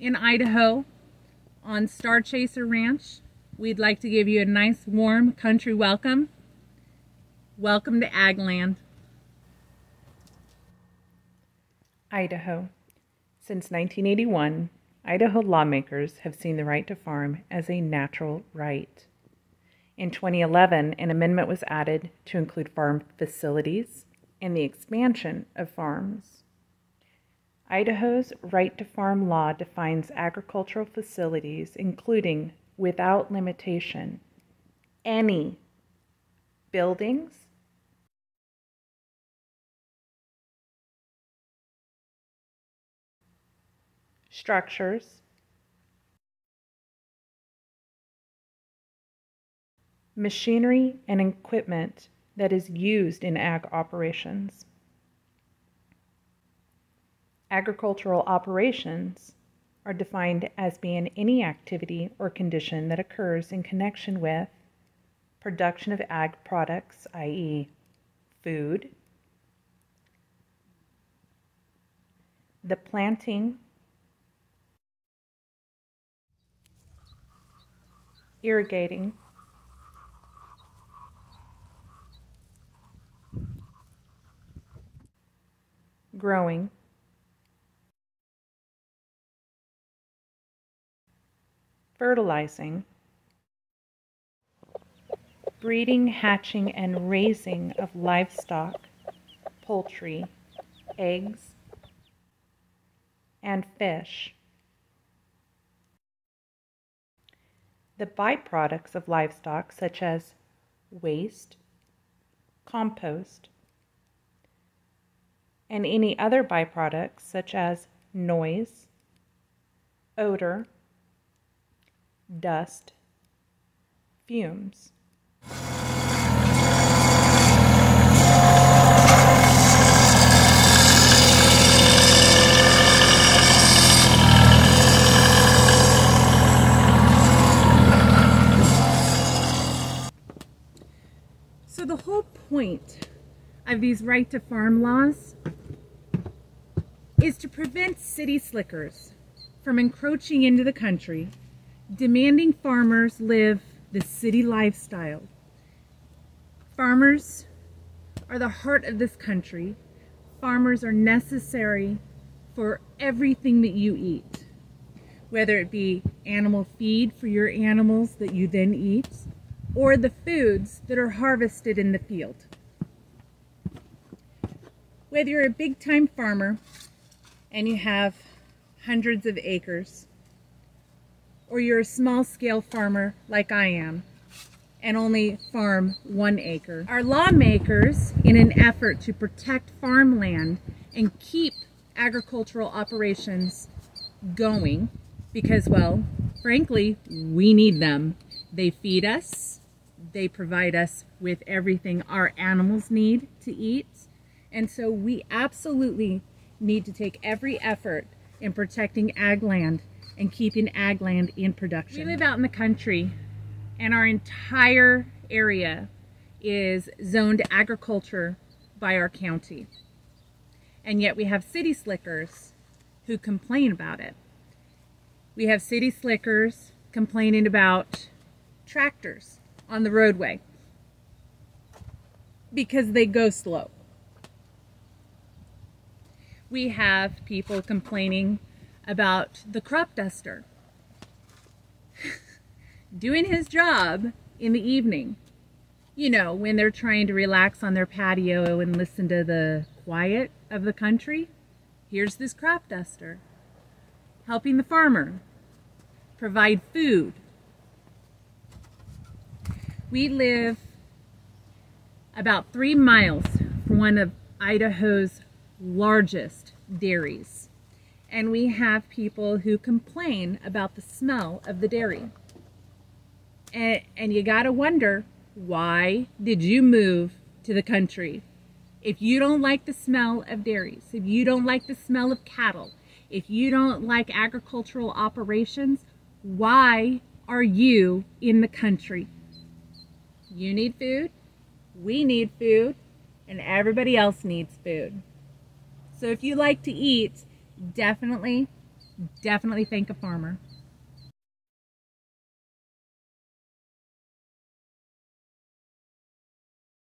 in Idaho on Star Chaser Ranch. We'd like to give you a nice warm country welcome. Welcome to Agland. Idaho. Since 1981, Idaho lawmakers have seen the right to farm as a natural right. In 2011, an amendment was added to include farm facilities and the expansion of farms. Idaho's right to farm law defines agricultural facilities, including, without limitation, any buildings, structures, machinery, and equipment that is used in ag operations. Agricultural operations are defined as being any activity or condition that occurs in connection with production of ag products, i.e., food, the planting, irrigating, growing, fertilizing, breeding, hatching, and raising of livestock, poultry, eggs, and fish. The byproducts of livestock, such as waste, compost, and any other byproducts, such as noise, odor, dust, fumes. So the whole point of these right to farm laws is to prevent city slickers from encroaching into the country, demanding farmers live the city lifestyle. Farmers are the heart of this country. Farmers are necessary for everything that you eat, whether it be animal feed for your animals that you then eat, or the foods that are harvested in the field. Whether you're a big time farmer and you have hundreds of acres, or you're a small scale farmer like I am and only farm one acre. Our lawmakers, in an effort to protect farmland and keep agricultural operations going, because, well, frankly, we need them. They feed us, they provide us with everything our animals need to eat, and so we absolutely need to take every effort in protecting ag land and keeping ag land in production. We live out in the country and our entire area is zoned agriculture by our county. And yet we have city slickers who complain about it. We have city slickers complaining about tractors on the roadway because they go slow. We have people complaining about the crop duster doing his job in the evening. You know, when they're trying to relax on their patio and listen to the quiet of the country, here's this crop duster helping the farmer provide food. We live about three miles from one of Idaho's largest dairies. And we have people who complain about the smell of the dairy. And, and you got to wonder, why did you move to the country? If you don't like the smell of dairies, if you don't like the smell of cattle, if you don't like agricultural operations, why are you in the country? You need food, we need food, and everybody else needs food. So if you like to eat, definitely definitely thank a farmer.